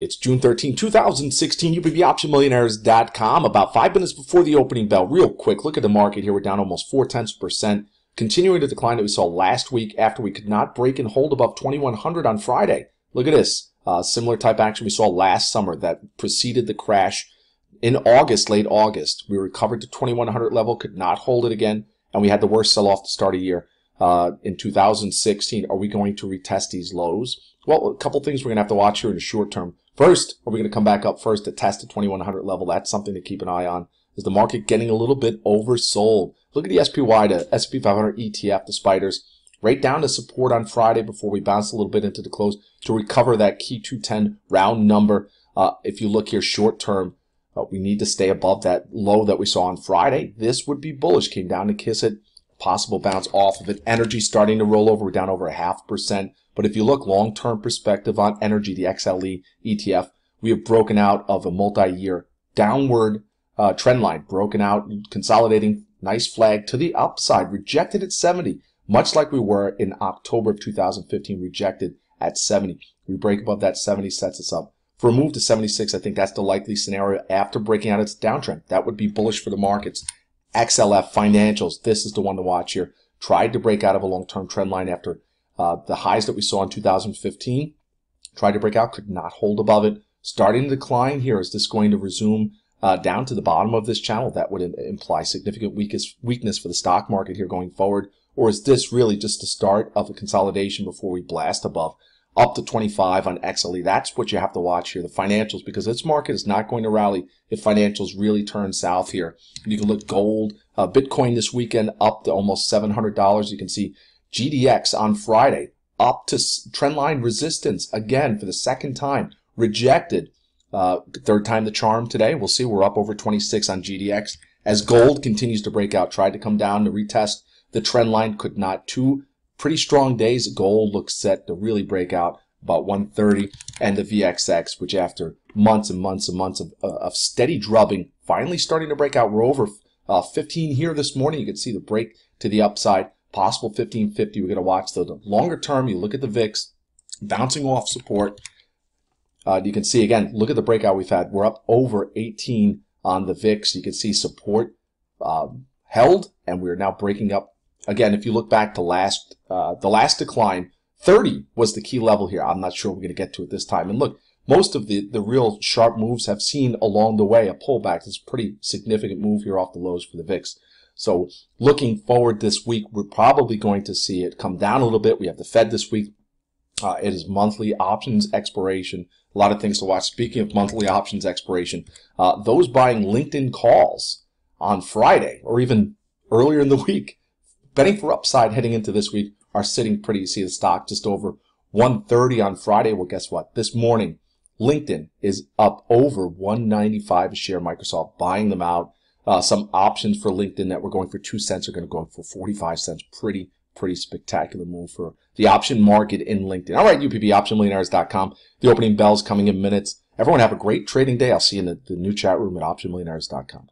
It's June 13, 2016, UPBOptionMillionaires.com. About five minutes before the opening bell, real quick, look at the market here. We're down almost four tenths percent, continuing the decline that we saw last week after we could not break and hold above 2100 on Friday. Look at this. Uh, similar type action we saw last summer that preceded the crash in August, late August. We recovered to 2100 level, could not hold it again, and we had the worst sell off to start a year. Uh, in 2016, are we going to retest these lows? Well, a couple things we're going to have to watch here in the short term. First, are we going to come back up first to test the 2100 level? That's something to keep an eye on. Is the market getting a little bit oversold? Look at the SPY the SP 500 ETF, the spiders, right down to support on Friday before we bounce a little bit into the close to recover that key 210 round number. Uh, if you look here short term, uh, we need to stay above that low that we saw on Friday. This would be bullish. Came down to kiss it. Possible bounce off of it. Energy starting to roll over. We're down over a half percent. But if you look long-term perspective on energy, the XLE ETF, we have broken out of a multi-year downward uh, trend line, broken out, consolidating, nice flag to the upside, rejected at 70, much like we were in October of 2015, rejected at 70. We break above that 70, sets us up. For a move to 76, I think that's the likely scenario after breaking out its downtrend. That would be bullish for the markets. XLF financials, this is the one to watch here. Tried to break out of a long-term trend line after uh, the highs that we saw in 2015 tried to break out, could not hold above it. Starting to decline here. Is this going to resume uh, down to the bottom of this channel? That would imply significant weakness, weakness for the stock market here going forward. Or is this really just the start of a consolidation before we blast above? Up to 25 on XLE. That's what you have to watch here, the financials, because this market is not going to rally if financials really turn south here. You can look gold, uh, Bitcoin this weekend up to almost $700. You can see GDX on Friday up to trendline resistance again for the second time, rejected. Uh, third time the charm today. We'll see. We're up over 26 on GDX as gold continues to break out. Tried to come down to retest the trend line, could not. Two pretty strong days. Gold looks set to really break out about 130 and the VXX, which after months and months and months of, uh, of steady drubbing, finally starting to break out. We're over uh, 15 here this morning. You can see the break to the upside possible 1550. We're going to watch the longer term. You look at the VIX bouncing off support. Uh, you can see again, look at the breakout we've had. We're up over 18 on the VIX. You can see support um, held, and we're now breaking up. Again, if you look back to last uh, the last decline, 30 was the key level here. I'm not sure we're going to get to it this time. And look, most of the, the real sharp moves have seen along the way a pullback. It's a pretty significant move here off the lows for the VIX. So looking forward this week, we're probably going to see it come down a little bit. We have the Fed this week. Uh, it is monthly options expiration. A lot of things to watch. Speaking of monthly options expiration, uh, those buying LinkedIn calls on Friday or even earlier in the week, betting for upside heading into this week, are sitting pretty. You see the stock just over 130 on Friday. Well, guess what? This morning, LinkedIn is up over 195 a share. Microsoft buying them out. Uh, some options for LinkedIn that were going for two cents are going to go for 45 cents. Pretty, pretty spectacular move for the option market in LinkedIn. All right, UPBOptionMillionaires.com. The opening bell's coming in minutes. Everyone have a great trading day. I'll see you in the, the new chat room at OptionMillionaires.com.